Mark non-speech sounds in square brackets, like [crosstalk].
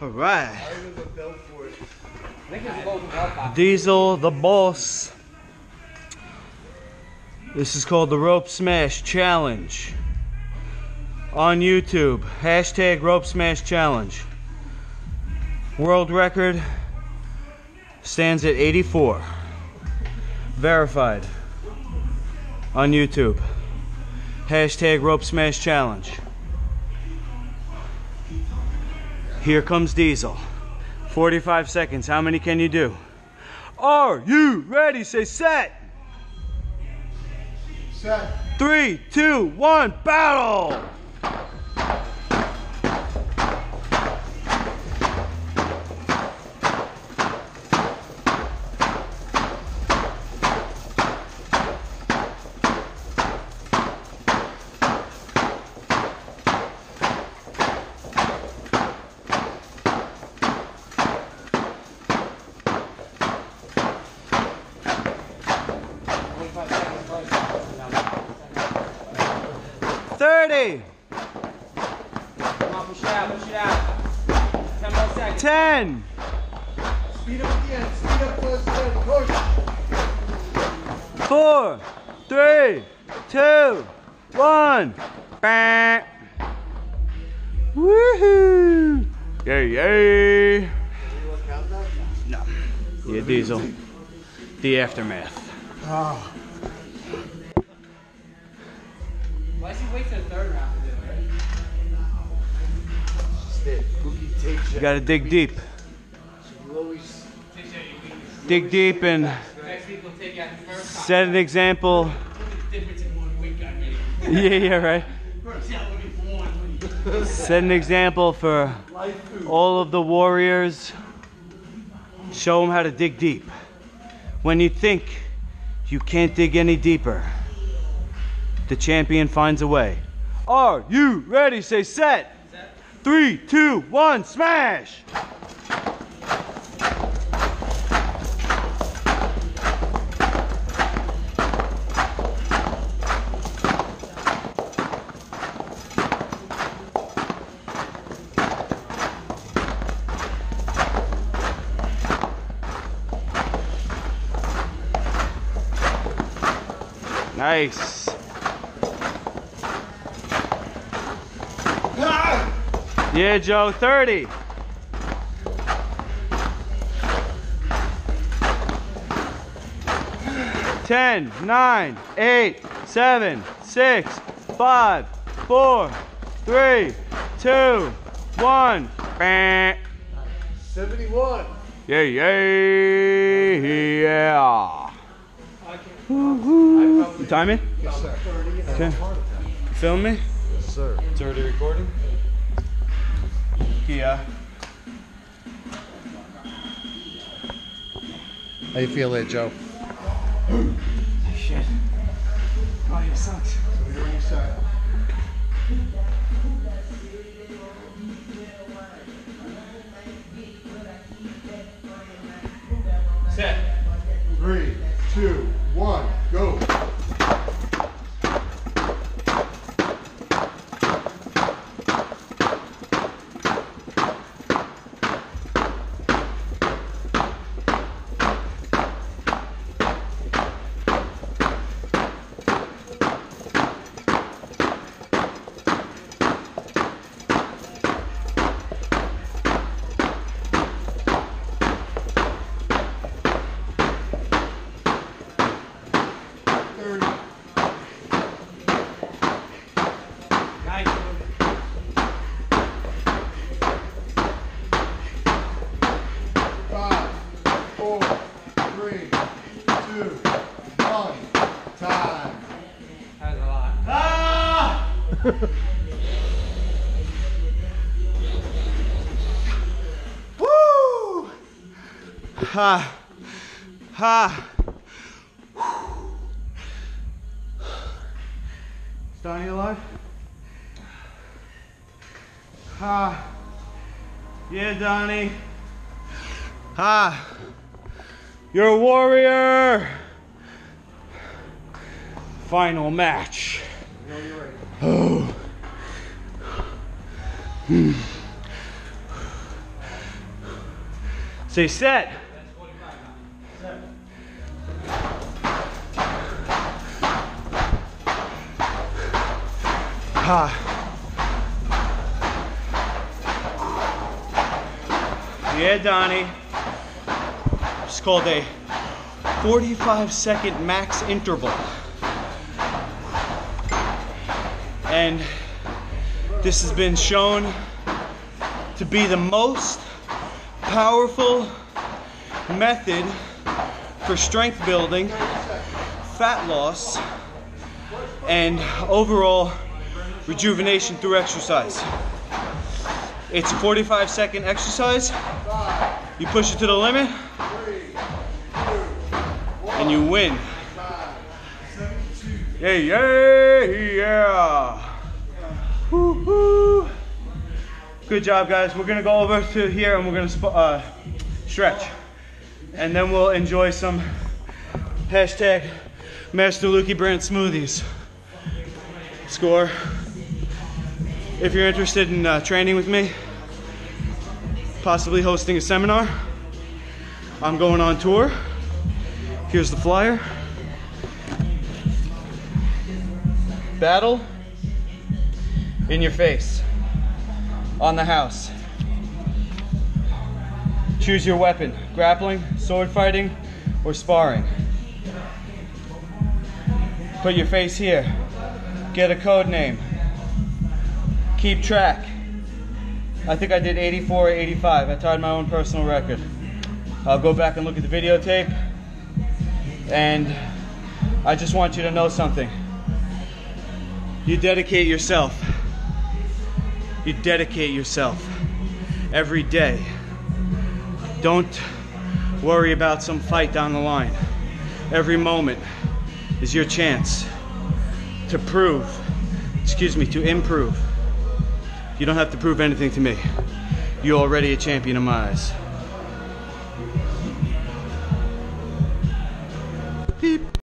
All right. Diesel, the boss. This is called the Rope Smash Challenge. On YouTube. Hashtag Rope Smash Challenge. World record stands at 84. Verified. On YouTube. Hashtag Rope Smash Challenge. Here comes Diesel. 45 seconds. How many can you do? Are you ready? Say set. Set. Three, two, one, battle! Thirty, Come on, push it out, push it out. 10 more seconds. ten, Speed up again. Speed up first. Then push. four, three, two, one. Bang. Woohoo! Yay, yay! No. Yeah, Diesel. The aftermath. Ah. Why does he wait till the third round to do it? You gotta dig deep. Dig deep and Next week we'll take you out the first time. set an example. Look at the difference in one week, I mean. Yeah, yeah, right. First out looking for one week. Set an example for all of the warriors. Show them how to dig deep. When you think you can't dig any deeper, the champion finds a way. Are you ready? Say set. Three, two, one, smash! Nice. Yeah, Joe, 30. Ten, nine, eight, seven, six, five, four, three, two, one. Bang. 71. Yeah, yeah, yeah. You timing? Yes, sir. Okay. You film me? Yes, sir. It's already recording. Yeah. How you feel there, Joe? Shit. Oh, yeah, sucks. When you set. Set. [laughs] Woo! Ha! Ha! Donnie alive? Ha! Yeah, Donnie. Ha! You're a warrior! Final match. Oh. Say set. Ah. Yeah, Donnie. It's called a 45 second max interval. And this has been shown to be the most powerful method for strength building, fat loss, and overall rejuvenation through exercise. It's a 45 second exercise. You push it to the limit and you win. Yeah, yeah, yeah. Woo-hoo. Good job, guys. We're gonna go over to here and we're gonna uh, stretch, and then we'll enjoy some hashtag Master Lukey brand smoothies. Score. If you're interested in uh, training with me, possibly hosting a seminar, I'm going on tour. Here's the flyer. Battle in your face on the house. Choose your weapon grappling, sword fighting, or sparring. Put your face here. Get a code name. Keep track. I think I did 84 or 85. I tied my own personal record. I'll go back and look at the videotape. And I just want you to know something. You dedicate yourself. You dedicate yourself every day. Don't worry about some fight down the line. Every moment is your chance to prove, excuse me, to improve. You don't have to prove anything to me. You're already a champion in my eyes.